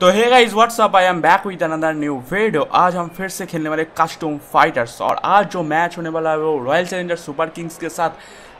तो hey guys what's up I am back with another new video आज हम फिर से खेलने वाले कस्टम फाइटर्स और आज जो मैच होने वाला है वो रॉयल चैलेंजर सुपर किंग्स के साथ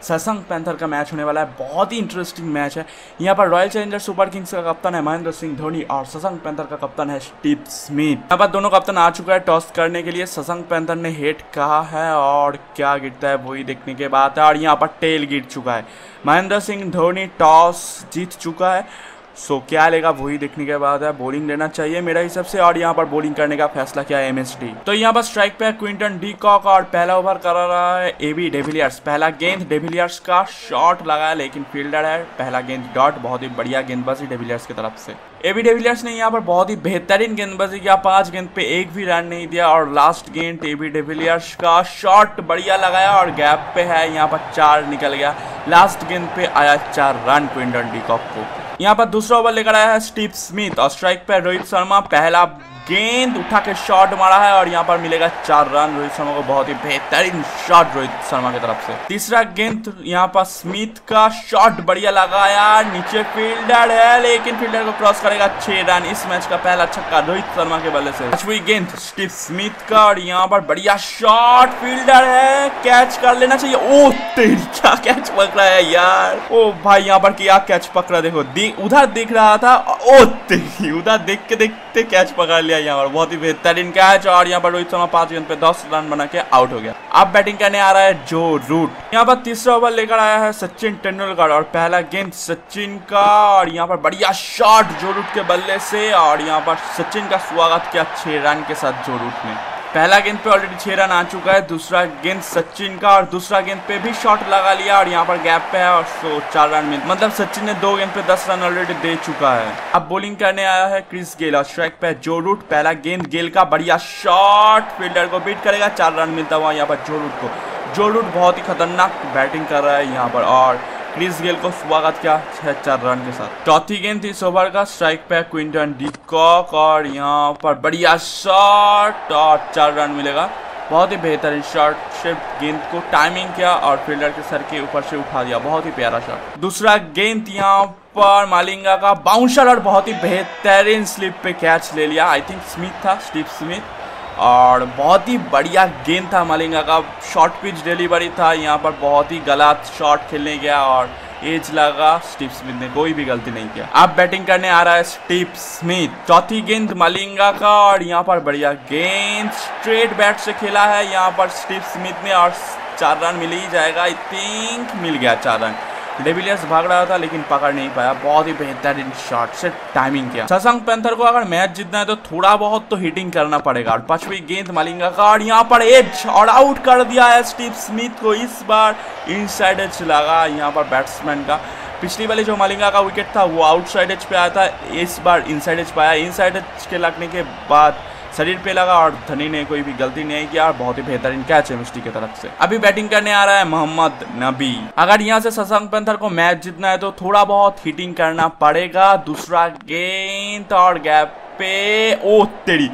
ससंग पैंथर का मैच होने वाला है। बहुत ही इंटरेस्टिंग मैच है। यहाँ पर रॉयल चैलेंजर सुपर किंग्स का कप्तान है महेंद्र सिंह धोनी और ससंग पैंथर का कप्तान है स्टीव स्मिथ यहाँ पर दोनों कप्तान आ चुका है टॉस करने के लिए। ससंग पैंथर ने हेट कहा है और क्या गिरता है वही देखने के बाद है और यहाँ पर टेल गिर चुका है। महेंद्र सिंह धोनी टॉस जीत चुका है। सो so, क्या लेगा वही देखने के बाद है बॉलिंग लेना चाहिए। मेरा हिसाब से और यहाँ पर बॉलिंग करने का फैसला किया एम डी तो यहाँ पर स्ट्राइक पे क्विंटन डी कॉक और पहला ओवर करा रहा है ए बी डेविलियर्स पहला गेंद डेविलियर्स का शॉट लगाया लेकिन फील्डर है। पहला गेंद डॉट बहुत ही बढ़िया गेंदबाजी डेविलियर्स की तरफ़ से। एबी डेविलियर्स ने यहाँ पर बहुत ही बेहतरीन गेंदबाजी किया। पाँच गेंद पे एक भी रन नहीं दिया और लास्ट गेंद एबी डेविलियर्स का शॉट बढ़िया लगाया और गैप पे है। यहाँ पर चार निकल गया। लास्ट गेंद पे आया चार रन क्विंटन डीकॉक को। यहाँ पर दूसरा ओवर लेकर आया है स्टीव स्मिथ और स्ट्राइक पर रोहित शर्मा, पहला गेंद उठा के शॉट मारा है और यहाँ पर मिलेगा चार रन। रोहित शर्मा को बहुत ही बेहतरीन शॉट रोहित शर्मा की तरफ़ से। तीसरा गेंद यहाँ पर स्मिथ का शॉट बढ़िया लगाया नीचे फील्डर है, लेकिन फील्डर को क्रॉस करेगा छह रन इस मैच का पहला छक्का रोहित शर्मा के बल्ले से। पांचवी गेंद स्टीव स्मिथ का और यहाँ पर बढ़िया शॉट फील्डर है। कैच कर लेना चाहिए। ओ क्या कैच पकड़ा है यार। ओ भाई, यहाँ पर क्या कैच पकड़ा? देखो उधर दिख रहा था। ओ, तेरी, उधर देख के देखते कैच पकड़ लिया यहाँ पर बहुत ही बेहतरीन कैच और यहाँ पर रोहित शर्मा पाँच गेंद पे दस रन बना के आउट हो गया। अब बैटिंग करने आ रहा है जो रूट यहाँ पर तीसरा ओवर लेकर आया है सचिन तेंदुलकर और पहला गेंद सचिन का और यहाँ पर बढ़िया शॉट जो रूट के बल्ले से और यहाँ पर सचिन का स्वागत किया छह रन के साथ जो रूट ने। पहला गेंद पे ऑलरेडी छह रन आ चुका है, दूसरा गेंद सचिन का और दूसरा गेंद पे भी शॉट लगा लिया और यहाँ पर गैप पे है और सो चार रन मिल मतलब सचिन ने दो गेंद पे दस रन ऑलरेडी दे चुका है। अब बॉलिंग करने आया है क्रिस गेल और स्ट्राइक पे जो रूट पहला गेंद गेल का बढ़िया शॉट फील्डर को बीट करेगा, चार रन मिलता हुआ यहाँ पर जो रूट को। जो रूट बहुत ही खतरनाक बैटिंग कर रहा है यहाँ पर और क्रिस गेल को स्वागत किया छह चार रन के साथ। चौथी गेंद थी ओवर का, स्ट्राइक पे क्विंटन डिकॉक और यहाँ पर बढ़िया शॉट और चार रन मिलेगा। बहुत ही बेहतरीन शॉट से गेंद को टाइमिंग किया और फील्डर के सर के ऊपर से उठा दिया। बहुत ही प्यारा शॉट दूसरा गेंद यहाँ पर मालिंगा का बाउंसर और बहुत ही बेहतरीन स्लिप पे कैच ले लिया। आई थिंक स्मिथ था स्टीव स्मिथ और बहुत ही बढ़िया गेंद था मलिंगा का। शॉर्ट पिच डिलीवरी था, यहाँ पर बहुत ही गलत शॉट खेलने गया और एज लगा स्टीव स्मिथ ने, कोई भी गलती नहीं किया। अब बैटिंग करने आ रहा है स्टीव स्मिथ। चौथी गेंद मलिंगा का और यहाँ पर बढ़िया गेंद। स्ट्रेट बैट से खेला है, यहाँ पर स्टीव स्मिथ ने और चार रन मिल ही जाएगा। आई थिंक मिल गया चार रन। डेविलियर्स भाग रहा था, लेकिन पकड़ नहीं पाया। बहुत ही बेहतरीन शॉट से टाइमिंग किया। ससंग पैंथर को अगर मैच जीतना है तो थोड़ा बहुत तो हिटिंग करना पड़ेगा। और पांचवी गेंद मालिंगा का, और यहाँ पर एज और आउट कर दिया है स्टीव स्मिथ को इस बार। इन साइड एज लगा यहाँ पर बैट्समैन का। पिछली वाली जो मालिंगा का विकेट था, वो आउटसाइड एज पे आया था। इस बार इनसाइड एज पे आया इनसाइड एज के लगने के बाद शरीर पे लगा और धनी ने कोई भी गलती नहीं किया और बहुत ही बेहतरीन कैच है मिस्टी की तरफ़ से। अभी बैटिंग करने आ रहा है मोहम्मद नबी। अगर यहाँ से ससंग पैंथर को मैच जीतना है तो थोड़ा बहुत हिटिंग करना पड़ेगा। दूसरा गेंद और गैप पे। ओ, तेरी।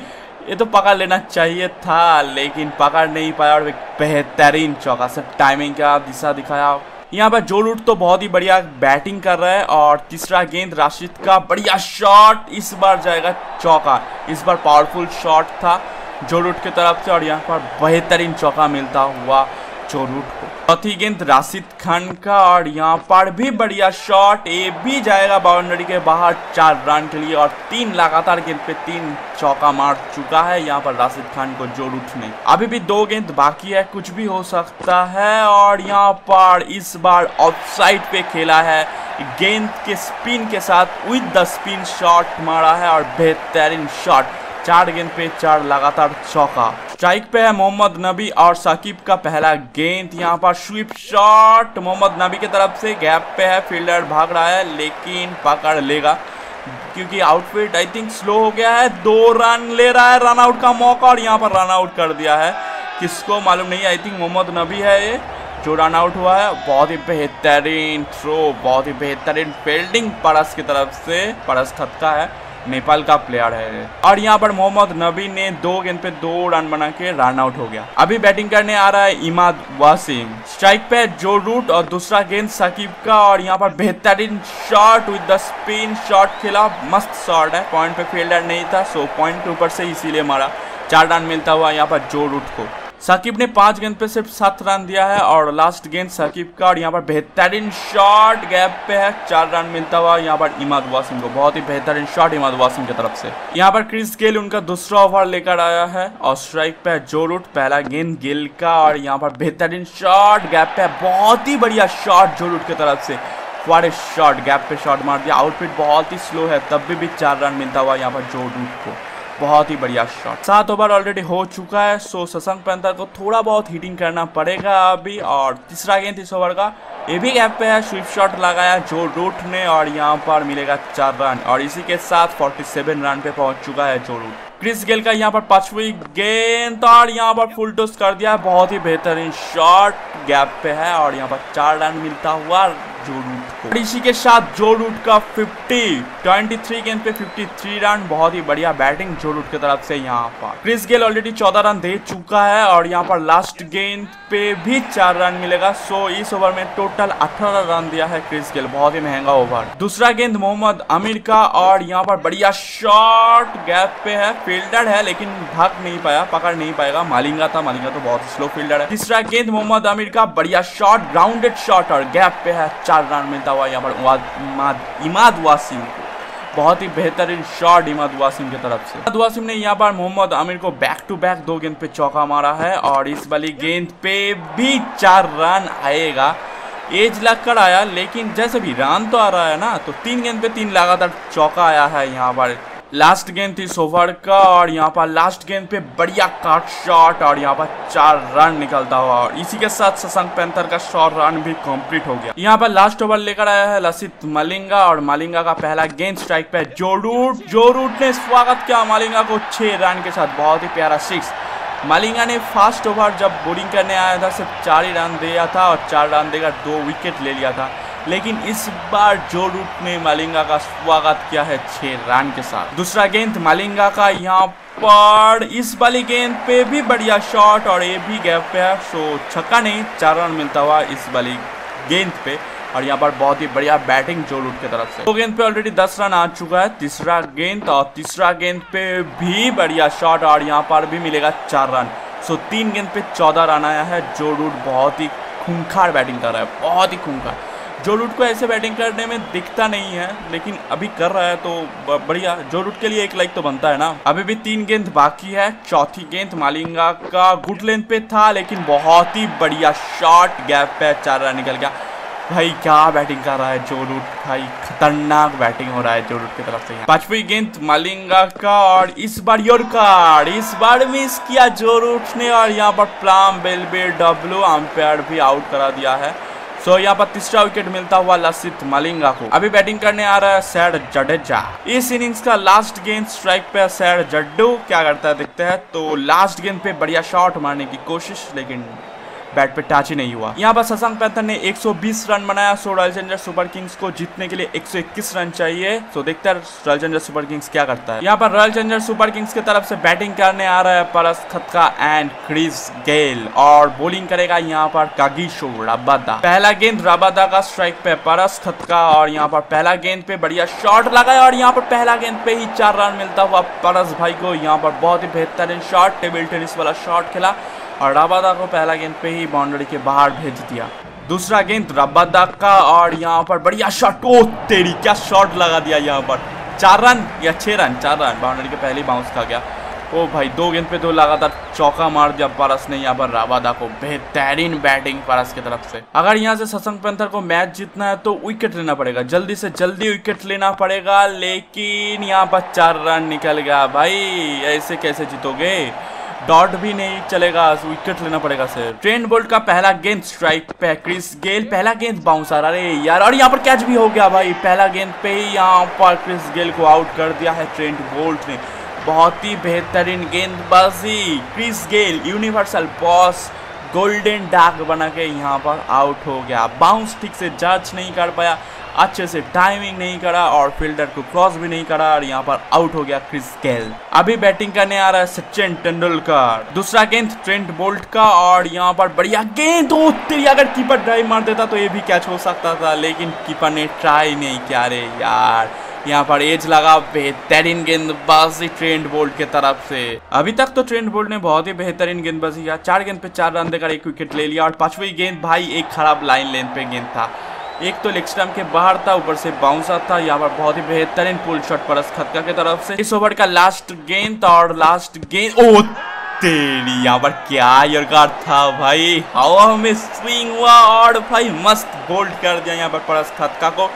ये तो पकड़ लेना चाहिए था, लेकिन पकड़ नहीं पाया और बेहतरीन चौका। से टाइमिंग का दिशा दिखाया। यहाँ पर जो रूट तो बहुत ही बढ़िया बैटिंग कर रहा है और तीसरा गेंद राशिद का बढ़िया शॉट इस बार जाएगा चौका। इस बार पावरफुल शॉट था जो रूट की तरफ़ से और यहाँ पर बेहतरीन चौका मिलता हुआ जो रूट को। चौथी गेंद राशिद खान का और यहाँ पर भी बढ़िया शॉट ए भी जाएगा बाउंड्री के बाहर, चार रन के लिए और तीन लगातार गेंद पे तीन चौका मार चुका है। यहाँ पर राशिद खान को ज़ोर उठने। अभी भी दो गेंद बाकी है, कुछ भी हो सकता है और यहाँ पर इस बार ऑफसाइड पे खेला है। गेंद के स्पिन के साथ विद द स्पिन शॉट मारा है और बेहतरीन शॉट चार गेंद पे चार लगातार चौका। स्ट्राइक पे है मोहम्मद नबी और साकिब का पहला गेंद। यहाँ पर स्वीप शॉट मोहम्मद नबी की तरफ़ से गैप पे है फील्डर भाग रहा है, लेकिन पकड़ लेगा, क्योंकि आउटफिट आई थिंक स्लो हो गया है। दो रन ले रहा है रन आउट का मौका और यहाँ पर रन आउट कर दिया है। किसको मालूम नहीं आई थिंक मोहम्मद नबी है ये, जो रन आउट हुआ है। बहुत ही बेहतरीन थ्रो बहुत ही बेहतरीन फील्डिंग परस की तरफ़ से, परस थत्का है। नेपाल का प्लेयर है। और यहाँ पर मोहम्मद नबी ने दो गेंद पे दो रन बना के रन आउट हो गया। अभी बैटिंग करने आ रहा है इमाद वासिम। स्ट्राइक पे जो रूट और दूसरा गेंद साकिब का, और यहाँ पर बेहतरीन shot with the spin shot खेला। मस्त शॉट है। पॉइंट पे फील्डर नहीं था सो पॉइंट ऊपर से इसीलिए मारा। चार रन मिलता हुआ यहाँ पर जो रूट को। साकिब ने पाँच गेंद पे सिर्फ़ सात रन दिया है और लास्ट गेंद साकिब का और यहाँ पर बेहतरीन शॉट गैप पे है। चार रन मिलता हुआ यहाँ पर इमाद वासिम को। बहुत ही बेहतरीन शॉट इमाद वासिम की तरफ़ से। यहाँ पर क्रिस गेल उनका दूसरा ओवर लेकर आया है और स्ट्राइक पे जो रूट पहला गेंद गिल का और यहाँ पर बेहतरीन शॉट गैप पे बहुत ही बढ़िया शॉट जो रूट की तरफ़ से। वाट शॉट गैप पे शॉट मार दिया। आउटफिट बहुत ही स्लो है। तब भी, भी चार रन मिलता हुआ यहाँ पर जो रूट को। बहुत ही बढ़िया शॉट सात ओवर ऑलरेडी हो चुका है सो ससंग पैंथर को थोड़ा बहुत हीटिंग करना पड़ेगा अभी, और तीसरा गेंद इस ओवर का, ये भी गैप पे है स्विप शॉट लगाया जो रूट ने, और यहाँ पर मिलेगा चार रन और इसी के साथ 47 रन पे पहुँच चुका है जो रूट क्रिस गेल का यहाँ पर पांचवी गेंद और यहाँ पर फुल टोस कर दिया, बहुत ही बेहतरीन शॉट गैप पे है, और यहाँ पर चार रन मिलता हुआ जो रूट को। इसी के साथ जो रूट का 50 23 गेंद पे 53 रन, बहुत ही बढ़िया बैटिंग जो रूट की तरफ़ से यहाँ पर। क्रिस गेल ऑलरेडी 14 रन दे चुका है और यहाँ पर लास्ट गेंद पे भी चार रन मिलेगा। सो इस ओवर में टोटल 18 रन दिया है क्रिस गेल, बहुत ही महँगा ओवर दूसरा गेंद मोहम्मद अमीर का और यहाँ पर बढ़िया शॉर्ट गैप पे है। फील्डर है, लेकिन भाग नहीं पाया, पकड़ नहीं पाएगा। मालिंगा था, मालिंगा तो बहुत स्लो फील्डर है। तीसरा गेंद मोहम्मद अमीर का, बढ़िया शॉट ग्राउंडेड शॉट और गैप पे है चार रन मिलता हुआ यहाँ पर इमाद वासिम को। बहुत ही बेहतरीन शॉट इमाद वासिम की तरफ़ से। इमाद वासिम ने यहाँ पर मोहम्मद आमिर को बैक टू बैक दो गेंद पे चौका मारा है और इस वाली गेंद पे भी चार रन आएगा। एज लग कर आया, लेकिन जैसे भी रन तो आ रहा है ना तो तीन गेंद पे तीन लगातार चौका आया है यहाँ पर। लास्ट गेंद थी सोवर का और यहाँ पर लास्ट गेंद पे बढ़िया काट शॉट और यहाँ पर चार रन निकलता हुआ और इसी के साथ सशंक पैंथर का शॉर्ट रन भी कंप्लीट हो गया। यहाँ पर लास्ट ओवर लेकर आया है लसित मलिंगा और मलिंगा का पहला गेंद स्ट्राइक पे जोरूट जोरूट ने स्वागत किया मलिंगा को छह रन के साथ। बहुत ही प्यारा सिक्स मलिंगा ने फास्ट ओवर जब बोलिंग करने आया था, सिर्फ़ चार ही रन दिया था और चार रन देकर दो विकेट ले लिया था। लेकिन इस बार जो रूट ने मालिंगा का स्वागत किया है छह रन के साथ। दूसरा गेंद, मालिंगा का यहाँ पर। इस वाली गेंद पे भी बढ़िया शॉट और ये भी गैप पे है। सो छक्का नहीं, चार रन मिलता हुआ इस वाली गेंद पे। और यहाँ पर बहुत ही बढ़िया बैटिंग जो रूट की तरफ़ से। दो गेंद पे ऑलरेडी दस रन आ चुका है। तीसरा गेंद और तीसरा गेंद पे भी बढ़िया शॉट और यहाँ पर भी मिलेगा चार रन। सो तीन गेंद पे चौदह रन आया है, जो रूट बहुत ही खूंखार बैटिंग कर रहा है। बहुत ही खूंखार। जो रूट को ऐसे बैटिंग करने में दिखता नहीं है, लेकिन अभी कर रहा है तो बढ़िया। जो रूट के लिए एक लाइक तो बनता है ना। अभी भी तीन गेंद बाकी है। चौथी गेंद मालिंगा का गुड लेंथ पे था, लेकिन बहुत ही बढ़िया शॉट गैप पे चार रन निकल गया। भाई, क्या बैटिंग कर रहा है जो रूट? भाई, खतरनाक बैटिंग हो रहा है जो रूट की तरफ़ से। पांचवी गेंद मालिंगा का, और इस बार योर योरकार इस बार मिस किया जो रूट ने, और यहाँ पर प्लाम बेलबे डब्लू, अंपायर भी आउट करा दिया है। सो यहाँ पर तीसरा विकेट मिलता हुआ लसित मलिंगा को। अभी बैटिंग करने आ रहा है सैड जडेजा। इस इनिंग्स का लास्ट गेंद स्ट्राइक पे सैड जड्डू। क्या करता है देखते हैं। तो लास्ट गेंद पे बढ़िया शॉट मारने की कोशिश, लेकिन बैट पे टच ही नहीं हुआ। यहाँ पर शशांक पैंथर ने 120 रन बनाया। So royal challenger super kings को जीतने के लिए 121 रन चाहिए। तो देखते हैं रॉयल चैलेंजर सुपर किंग्स क्या करता है। यहाँ पर रॉयल चैलेंजर सुपर किंग्स की तरफ़ से बैटिंग करने आ रहा है परस खतका एंड क्रिस गेल। और बोलिंग करेगा यहाँ पर कागिशो रबादा। पहला गेंद रबादा का स्ट्राइक पे परस खतका और यहाँ पर पहला गेंद पे बढ़िया शॉट लगाया और यहाँ पर पहला गेंद पे ही चार रन मिलता हुआ परस भाई को यहाँ पर बहुत ही बेहतरीन शॉट टेबल टेनिस वाला शॉट खेला। और रबादा को पहला गेंद पे ही बाउंड्री के बाहर भेज दिया। दूसरा गेंद रबादा का और यहाँ पर बढ़िया शॉट ओ, तेरी क्या शॉट लगा दिया यहाँ पर। चार रन या छह रन? चार रन। बाउंड्री के पहले बाउंस खा गया। ओ भाई, दो गेंद पे दो लगातार चौका मार दिया परस ने यहाँ पर राबादा को। बेहतरीन बैटिंग परस की तरफ़ से। अगर यहाँ से ससंग पेंथर को मैच जीतना है तो विकेट लेना पड़ेगा। जल्दी से जल्दी विकेट लेना पड़ेगा, लेकिन यहाँ पर चार रन निकल गया। भाई, ऐसे कैसे जीतोगे? डॉट भी नहीं चलेगा विकेट लेना पड़ेगा सर ट्रेंड बोल्ट का पहला गेंद स्ट्राइक पे क्रिस गेल पहला गेंद बाउंसर अरे यार, और यहाँ पर कैच भी हो गया भाई। पहला गेंद पे ही यहाँ पर क्रिस गेल को आउट कर दिया है ट्रेंड बोल्ट ने। बहुत ही बेहतरीन गेंदबाजी। Chris Gayle universal boss golden duck बना के यहाँ पर आउट हो गया। बाउंस ठीक से जज नहीं कर पाया। अच्छे से टाइमिंग नहीं करा और फील्डर को क्रॉस भी नहीं करा और यहाँ पर आउट हो गया क्रिस गेल अभी बैटिंग करने आ रहा है सचिन तेंदुलकर। दूसरा गेंद ट्रेंट बोल्ट का और यहाँ पर बढ़िया गेंद होती अगर कीपर ड्राइव मार देता तो ये भी कैच हो सकता था, लेकिन कीपर ने ट्राई नहीं किया। रे यार, यहाँ पर एज लगा, बेहतरीन गेंदबाजी ट्रेंड बोल्ट के तरफ़ से। अभी तक तो ट्रेंड बोल्ट ने बहुत ही बेहतरीन गेंदबाजी किया। चार गेंद पे चार रन देकर एक विकेट ले लिया और पांचवी गेंद भाई एक खराब लाइन लेंथ पे गेंद था। एक तो लेग स्टम्प के बाहर था, ऊपर से बाउंसर था, यहाँ पर बहुत ही बेहतरीन पुल शॉट परस खतका के तरफ़ से। इस ओवर का लास्ट गेंद और लास्ट गेंद ओ, तेरी यहाँ पर क्या यरकार था भाई? हवा में स्विंग हुआ और भाई मस्त बोल्ट कर दिया यहाँ पर परस खतका को।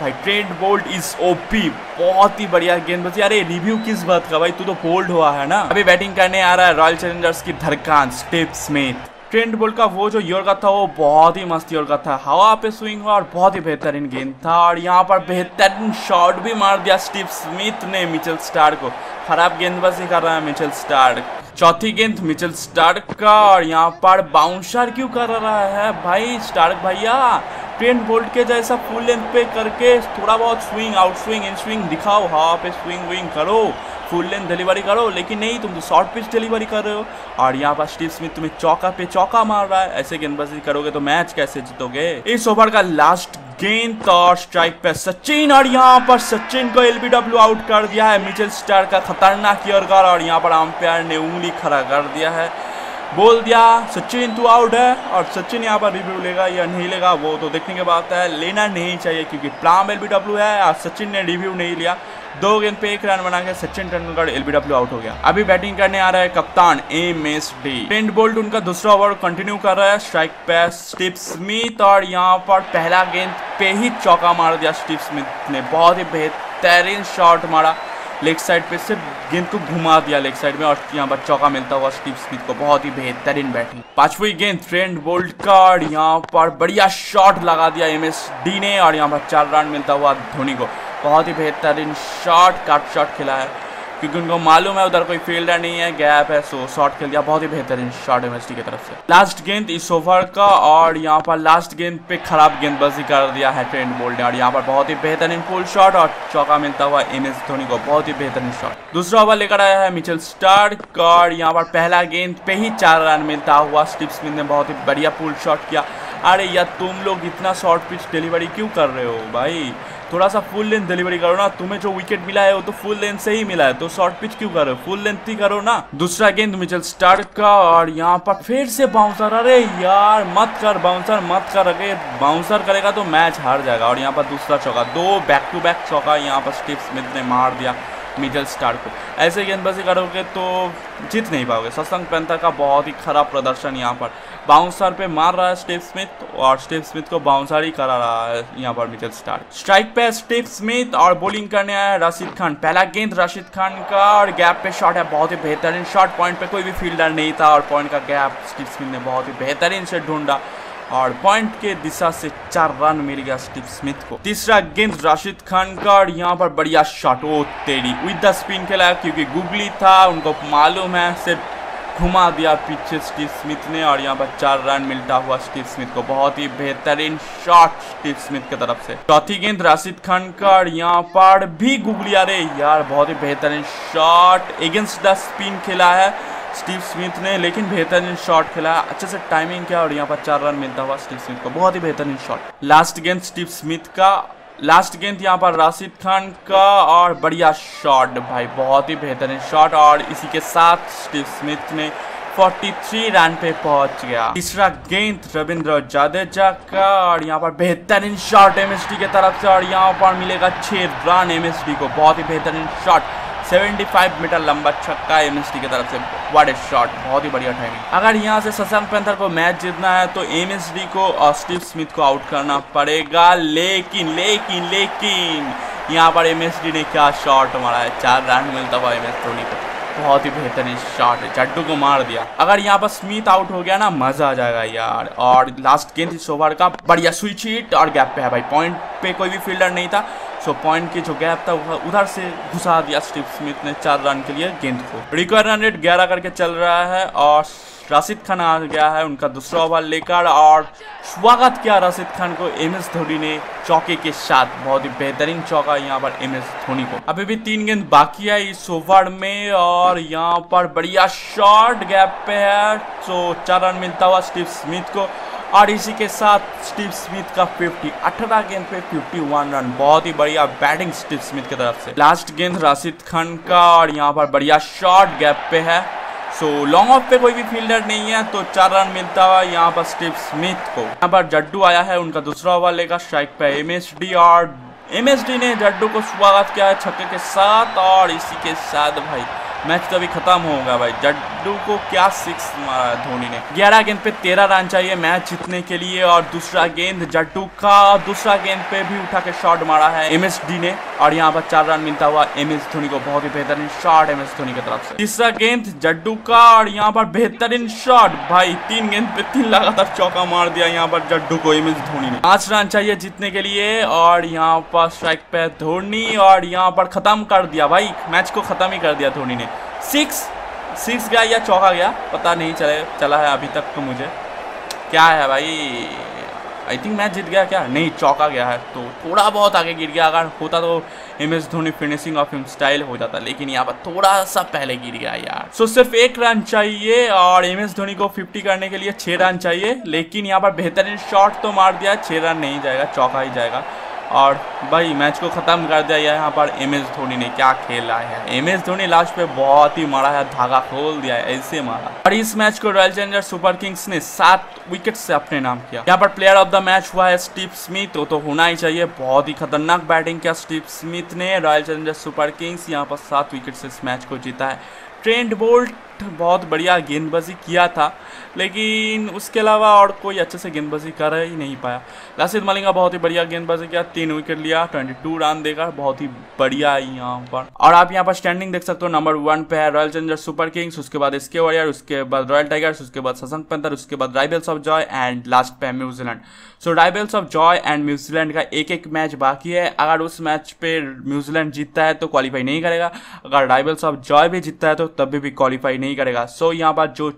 भाई ट्रेंड बोल्ट इज़ ओपी बहुत ही बढ़िया गेंद गेंदबाजी अरे रिव्यू किस बात का भाई? तू तो बोल्ड हुआ है ना। अभी बैटिंग करने आ रहा है रॉयल चैलेंजर्स की धरकान स्टेप स्मिथ ट्रेंड बोल्ट का वो जो योर का था, वो बहुत ही मस्त योर का था। हवा पे स्विंग हुआ और बहुत ही बेहतरीन गेंद था और यहाँ पर बेहतरीन शॉट भी मार दिया स्टीव स्मिथ ने मिचेल स्टार को। खराब गेंदबाजी कर रहा है मिचेल स्टार चौथी गेंद मिचेल स्टार्क का और यहाँ पर बाउंसर क्यों कर रहा है भाई स्टार्क भैया? ट्रेंड बोल्ट के जैसा फुल लेंथ पे करके थोड़ा बहुत swing out swing in swing दिखाओ, हवा पे स्विंग विंग करो। फुल लेंथ डिलीवरी करो लेकिन नहीं, तुम तो शॉर्ट पिच डिलीवरी कर रहे हो। और यहाँ पर स्टीव स्मिथ तुम्हें चौका पे चौका मार रहा है। ऐसे गेंदबाजी करोगे तो मैच कैसे जीतोगे? इस ओवर का लास्ट गेंद और स्ट्राइक पे सचिन और यहाँ पर सचिन को एलबीडब्ल्यू आउट कर दिया है। मिचेल स्टार का खतरनाक ईयरकार और यहाँ पर अंपायर ने उंगली खड़ा कर दिया है। बोल दिया, सचिन, तू आउट है। और सचिन यहाँ पर रिव्यू लेगा या नहीं लेगा। वो तो देखने के बाद है। लेना नहीं चाहिए क्योंकि प्लाम एलबीडब्ल्यू है और सचिन ने रिव्यू नहीं लिया। दो गेंद पे एक रन बना के सचिन तेंदुलकर एलबीडब्ल्यू आउट हो गया। अभी बैटिंग करने आ रहा है कप्तान M S D. Trent Boult उनका दूसरा ओवर कंटिन्यू कर रहा है। स्ट्राइक पे स्टीव स्मिथ और यहाँ पर पहला गेंद पे ही चौका मार दिया स्टीव स्मिथ ने। बहुत ही बेहतरीन शॉट मारा। लेग साइड पे से गेंद को घुमा दिया लेग साइड में और यहाँ पर चौका मिलता हुआ स्टीव स्मिथ को। बहुत ही बेहतरीन बैटिंग पांचवी गेंद ट्रेंड बोल्ट का और यहाँ पर बढ़िया शॉट लगा दिया एम एस डी ने और यहाँ पर चार रन मिलता हुआ धोनी को। बहुत ही बेहतरीन शॉट कट शॉट खेला है। क्योंकि उनको मालूम है उधर कोई फील्डर नहीं है गैप है सो शॉट खेल दिया। बहुत ही बेहतरीन शॉट एम की तरफ़ से। लास्ट गेंद इस ओवर का और यहाँ पर लास्ट गेंद पे खराब गेंदबाजी कर दिया है ट्रेंड बोल्ट ने। और यहाँ पर बहुत ही बेहतरीन फुल शॉट और चौका मिलता हुआ एम एस धोनी को बहुत ही बेहतरीन शॉट दूसरा ओवर लेकर आया है मिचेल स्टार्क और यहाँ पर पहला गेंद पे ही चार रन मिलता हुआ स्टीव स्मिथ ने बहुत ही बढ़िया फुल शॉट किया। अरे यार, तुम लोग इतना शॉर्ट पिच डिलीवरी क्यों कर रहे हो भाई? थोड़ा सा फुल लेंथ डिलीवरी करो ना। तुम्हें जो विकेट मिला है वो तो फुल लेंथ से ही मिला है तो शॉर्ट पिच क्यों करो? फुल लेंथ ही करो ना। दूसरा गेंद मिचल स्टार्ट का और यहाँ पर फिर से बाउंसर अरे यार, मत कर बाउंसर मत कर। अगर बाउंसर करेगा तो मैच हार जाएगा। और यहाँ पर दूसरा चौका, दो बैक टू बैक चौका यहाँ पर स्टीव स्मिथ ने मार दिया मिडल स्टार को। ऐसे गेंदबाजी करोगे तो जीत नहीं पाओगे। सत्संग पैंथर का बहुत ही खराब प्रदर्शन यहाँ पर। बाउंसर पे मार रहा है स्टीव स्मिथ और स्टीव स्मिथ को बाउंसर ही करा रहा है यहाँ पर मिचेल स्टार स्ट्राइक पे स्टीव स्मिथ और बॉलिंग करने आया राशिद खान। पहला गेंद राशिद खान का और गैप पे शॉट है, बहुत ही बेहतरीन शॉट पॉइंट पे कोई भी फील्डर नहीं था और पॉइंट का गैप स्टीव स्मिथ ने बहुत ही बेहतरीन से ढूंढा और पॉइंट के दिशा से चार रन मिल गया स्टीव स्मिथ को। तीसरा गेंद राशिद खान का और यहाँ पर बढ़िया शॉट ओ, तेरी विद द स्पिन खेला क्योंकि गुगली था, उनको मालूम है, सिर्फ़ घुमा दिया पीछे स्टीव स्मिथ ने और यहाँ पर चार रन मिलता हुआ स्टीव स्मिथ को। बहुत ही बेहतरीन शॉट स्टीव स्मिथ की तरफ़ से। चौथी गेंद राशिद खान का और यहाँ पर भी गुगलिया रे यार, बहुत ही बेहतरीन शॉट अगेंस्ट द स्पिन खेला है स्टीव स्मिथ ने, लेकिन बेहतरीन शॉट खेला अच्छे से टाइमिंग किया और यहाँ पर चार रन मिलता हुआ स्टीव स्मिथ को। बहुत ही बेहतरीन शॉट। लास्ट गेंद स्टीव स्मिथ का लास्ट गेंद यहाँ पर राशिद खान का और बढ़िया शॉट भाई, बहुत ही बेहतरीन शॉट और इसी के साथ स्टीव स्मिथ ने 43 रन पे पहुँच गया। तीसरा गेंद रविंद्र जाडेजा का और यहाँ पर बेहतरीन शॉट एमएसडी के तरफ़ से और यहाँ पर मिलेगा छह रन एमएसडी को। बहुत ही बेहतरीन शॉट 75 मीटर लंबा छक्का एमएसडी की तरफ़ से। वाट ए शॉट बहुत ही बढ़िया टाइमिंग अगर यहाँ से सशंक पैंथर को मैच जीतना है तो एमएसडी को और स्टीव स्मिथ को आउट करना पड़ेगा। लेकिन लेकिन लेकिन, यहाँ पर एमएसडी ने क्या शॉट मारा है? चार रन मिलता हुआ एम एस धोनी को। बहुत ही बेहतरीन शॉट है चड्डू को मार दिया। अगर यहाँ पर स्मिथ आउट हो गया ना, मज़ा आ जाएगा यार। और लास्ट गेंद इस ओवर का, बढ़िया स्विच हिट और गैप पे है भाई। पॉइंट पे कोई भी फील्डर नहीं था। सो पॉइंट की जो गैप था उधर से घुसा दिया स्टीव स्मिथ ने चार रन के लिए गेंद को। रिक्वायर रन रेट ग्यारह करके चल रहा है और राशिद खान आ गया है उनका दूसरा ओवर लेकर और स्वागत किया राशिद खान को। एम एस धोनी ने चौके के साथ बहुत ही बेहतरीन चौका यहाँ पर एम एस धोनी को। अभी भी तीन गेंद बाकी है इस ओवर में और यहाँ पर बढ़िया शॉर्ट गैप पे है तो चार रन मिलता हुआ स्टीव स्मिथ को। और इसी के साथ स्टीव स्मिथ का 50 18 गेंद पे 51 रन। बहुत ही बढ़िया बैटिंग स्टीव स्मिथ की तरफ़ से। लास्ट गेंद राशिद खान का और यहाँ पर बढ़िया शॉर्ट गैप पे है। सो लॉन्ग ऑफ़ पे कोई भी फील्डर नहीं है तो चार रन मिलता हुआ यहाँ पर स्टीव स्मिथ को। यहाँ पर जड्डू आया है, उनका दूसरा ओवर लेगा स्ट्राइक पे एम और एम ने जड्डू को स्वागत किया है छक्के के साथ और इसी के साथ भाई मैच तो अभी खत्म होगा भाई जड्डू को क्या सिक्स मारा है धोनी ने? ग्यारह गेंद पे तेरह रन चाहिए मैच जीतने के लिए और दूसरा गेंद जड्डू का, दूसरा गेंद पे भी उठा के शॉट मारा है एमएसडी ने और यहाँ पर चार रन मिलता हुआ एम एस धोनी को बहुत ही बेहतरीन शॉट एम एस धोनी की तरफ़ से। तीसरा गेंद जड्डू का और यहाँ पर बेहतरीन शॉट भाई, तीन गेंद पे तीन लगातार चौका मार दिया यहाँ पर जड्डू को एम एस धोनी ने। पाँच रन चाहिए जीतने के लिए और यहाँ पर स्ट्राइक पे धोनी और यहाँ पर खत्म कर दिया। भाई मैच को खत्म ही कर दिया धोनी ने। सिक्स सिक्स गया या चौका गया पता नहीं चले चला है अभी तक तो मुझे। क्या है भाई? आई थिंक मैच जीत गया क्या? नहीं चौका गया है तो थोड़ा बहुत आगे गिर गया। अगर होता तो M S Dhoni finishing off him style हो जाता लेकिन यहाँ पर थोड़ा सा पहले गिर गया यार। सो so, सिर्फ़ एक रन चाहिए और एम एस धोनी को 50 करने के लिए छः रन चाहिए लेकिन यहाँ पर बेहतरीन शॉट तो मार दिया छः रन नहीं जाएगा चौका ही जाएगा। और भाई मैच को ख़त्म कर दिया यहाँ पर एम एस धोनी ने क्या खेला है? एम एस धोनी लास्ट पे बहुत ही मारा है, धागा खोल दिया है, ऐसे मारा। और इस मैच को रॉयल चैलेंजर सुपर किंग्स ने सात विकेट से अपने नाम किया। यहाँ पर प्लेयर ऑफ़ द मैच हुआ है स्टीव स्मिथ वो तो होना ही चाहिए। बहुत ही खतरनाक बैटिंग किया स्टीव स्मिथ ने। रॉयल चैलेंजर सुपर किंग्स यहाँ पर सात विकेट से इस मैच को जीता है। ट्रेंड बोल्ट बहुत बढ़िया गेंदबाजी किया था, लेकिन उसके अलावा और कोई अच्छे से गेंदबाजी कर ही नहीं पाया। लासिद मलिंगा बहुत ही बढ़िया गेंदबाजी किया, तीन विकेट लिया 22 रन देगा बहुत ही बढ़िया यहाँ पर। और आप यहाँ पर स्टैंडिंग देख सकते हो नंबर वन पे है रॉयल चैलेंजर सुपर किंग्स उसके बाद इसके वॉरियर उसके बाद रॉयल टाइगर्स उसके बाद ससंग पेंथर उसके बाद rivals of joy and last पे है New Zealand so rivals of joy and New Zealand का एक एक मैच बाकी है। अगर उस मैच पे न्यूजीलैंड जीतता है तो क्वालिफाई नहीं करेगा। अगर राइबल्स ऑफ़ जॉय भी जीतता है तो तब भी क्वालिफाई नहीं करेगा। सो so, यहाँ पर जो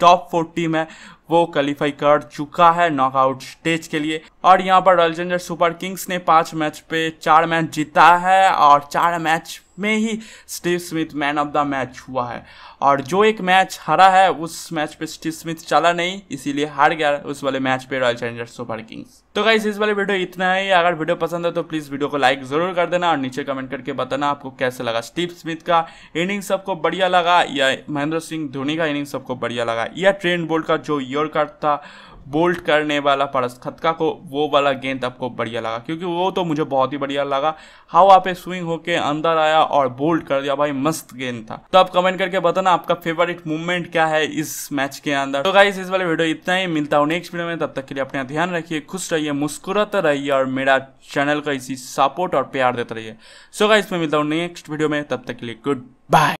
टॉप फोर टीम है वो क्वालिफाई कर चुका है नॉकआउट स्टेज के लिए। और यहाँ पर रॉयल चैलेंजर सुपर किंग्स ने पाँच मैच पे चार मैच जीता है और चार मैच में ही Steve Smith man of the match हुआ है। और जो एक मैच हारा है, उस मैच पे स्टीव स्मिथ चला नहीं, इसीलिए हार गया उस वाले मैच पे रॉयल चैलेंजर सुपर किंग्स तो गाइस इस वाले वीडियो इतना ही। अगर वीडियो पसंद है तो प्लीज़ वीडियो को लाइक ज़रूर कर देना और नीचे कमेंट करके बताना आपको कैसे लगा स्टीव स्मिथ का इनिंग सबको बढ़िया लगा या महेंद्र सिंह धोनी का इनिंग सबको बढ़िया लगा या ट्रेन बोल्ट का जो ईयर था, बोल्ट करने वाला परस खतका को, वो वाला गेंद आपको बढ़िया लगा, क्योंकि वो तो मुझे बहुत ही बढ़िया लगा। हवा पे स्विंग होके अंदर आया और बोल्ट कर दिया, भाई मस्त गेंद था। तो आप कमेंट करके बताना आपका फेवरेट मूवमेंट क्या है इस मैच के अंदर। तो गाइस इस वाले वीडियो इतना ही, मिलता हूँ नेक्स्ट वीडियो में, तब तक के लिए अपना ध्यान रखिए, खुश रहिए, मुस्कुराते रहिए और मेरा चैनल का इसी सपोर्ट और प्यार देते रहिए। सो गाइस मैं मिलता हूँ नेक्स्ट वीडियो में, तब तक के लिए गुड बाय